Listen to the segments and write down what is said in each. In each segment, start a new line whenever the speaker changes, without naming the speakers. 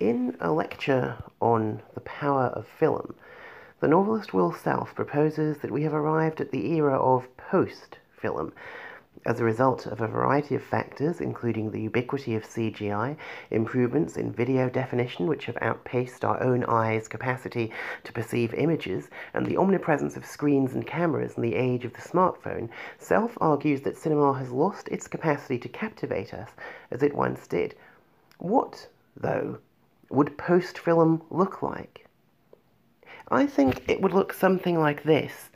In a lecture on the power of film, the novelist Will Self proposes that we have arrived at the era of post film as a result of a variety of factors, including the ubiquity of CGI, improvements in video definition which have outpaced our own eyes' capacity to perceive images, and the omnipresence of screens and cameras in the age of the smartphone, Self argues that cinema has lost its capacity to captivate us as it once did. What, though, would post film look like? I think it would look something like this.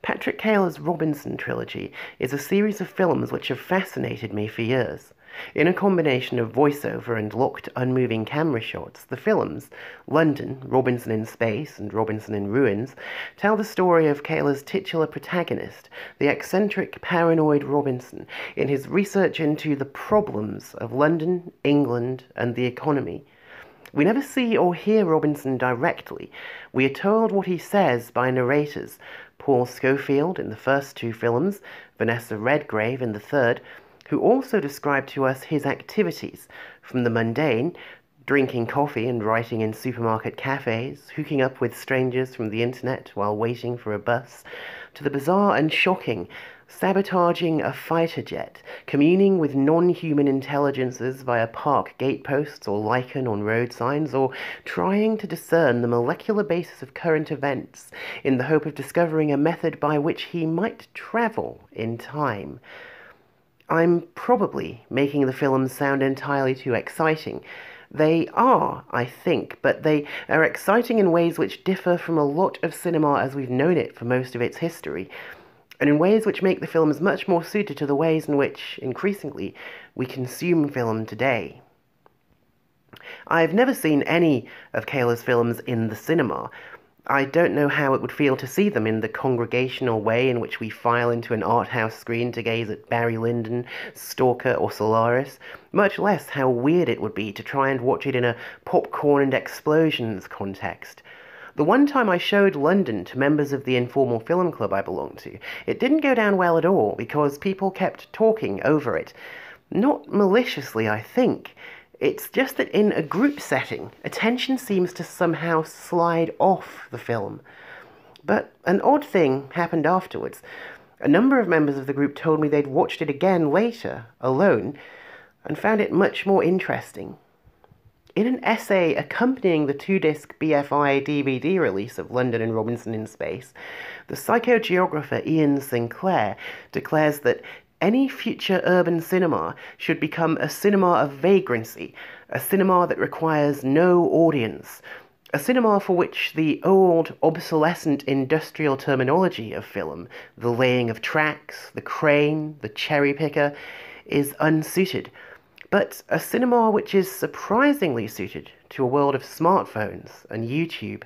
Patrick Keiller's Robinson trilogy is a series of films which have fascinated me for years. In a combination of voiceover and locked, unmoving camera shots, the films, London, Robinson in Space, and Robinson in Ruins, tell the story of Keiller's titular protagonist, the eccentric, paranoid Robinson, in his research into the problems of London, England, and the economy. We never see or hear Robinson directly. We are told what he says by narrators Paul Scofield in the first two films, Vanessa Redgrave in the third, who also describe to us his activities, from the mundane, drinking coffee and writing in supermarket cafes, hooking up with strangers from the internet while waiting for a bus, to the bizarre and shocking, sabotaging a fighter jet, communing with non human intelligences via park gateposts or lichen on road signs, or trying to discern the molecular basis of current events in the hope of discovering a method by which he might travel in time. I'm probably making the film sound entirely too exciting. They are, I think, but they are exciting in ways which differ from a lot of cinema as we've known it for most of its history and in ways which make the films much more suited to the ways in which, increasingly, we consume film today. I've never seen any of Keiller's films in the cinema. I don't know how it would feel to see them in the congregational way in which we file into an art house screen to gaze at Barry Lyndon, Stalker, or Solaris, much less how weird it would be to try and watch it in a popcorn and explosions context. The one time I showed London to members of the informal film club I belong to, it didn't go down well at all because people kept talking over it. Not maliciously, I think. It's just that in a group setting, attention seems to somehow slide off the film. But an odd thing happened afterwards. A number of members of the group told me they'd watched it again later, alone, and found it much more interesting. In an essay accompanying the two disc BFI DVD release of London and Robinson in Space, the psychogeographer Iain Sinclair declares that any future urban cinema should become a cinema of vagrancy, a cinema that requires no audience, a cinema for which the old, obsolescent industrial terminology of film, the laying of tracks, the crane, the cherry picker, is unsuited but a cinema which is surprisingly suited to a world of smartphones and YouTube.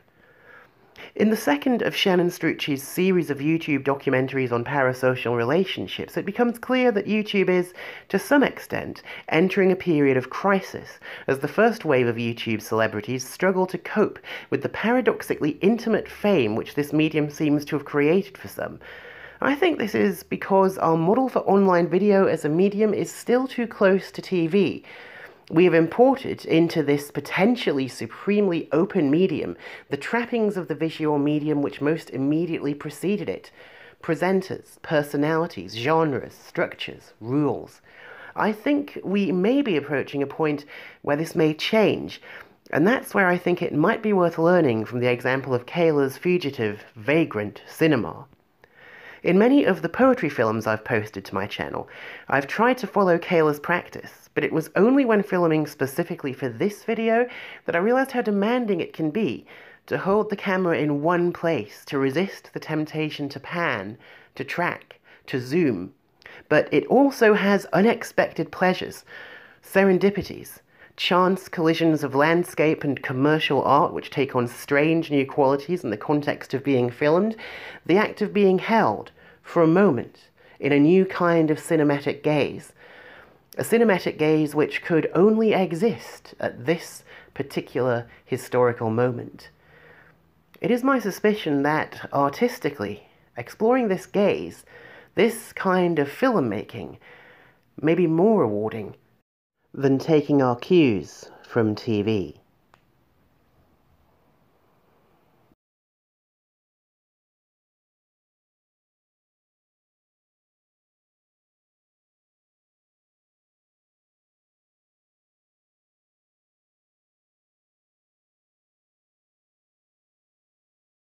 In the second of Shannon Strucci's series of YouTube documentaries on parasocial relationships, it becomes clear that YouTube is, to some extent, entering a period of crisis as the first wave of YouTube celebrities struggle to cope with the paradoxically intimate fame which this medium seems to have created for some. I think this is because our model for online video as a medium is still too close to TV. We have imported into this potentially supremely open medium the trappings of the visual medium which most immediately preceded it presenters, personalities, genres, structures, rules. I think we may be approaching a point where this may change, and that's where I think it might be worth learning from the example of Keiller's fugitive, vagrant cinema. In many of the poetry films I've posted to my channel, I've tried to follow Keiller's practice, but it was only when filming specifically for this video that I realized how demanding it can be to hold the camera in one place, to resist the temptation to pan, to track, to zoom. But it also has unexpected pleasures, serendipities, chance collisions of landscape and commercial art which take on strange new qualities in the context of being filmed, the act of being held for a moment in a new kind of cinematic gaze, a cinematic gaze which could only exist at this particular historical moment. It is my suspicion that artistically, exploring this gaze, this kind of filmmaking, may be more rewarding than taking our cues from TV.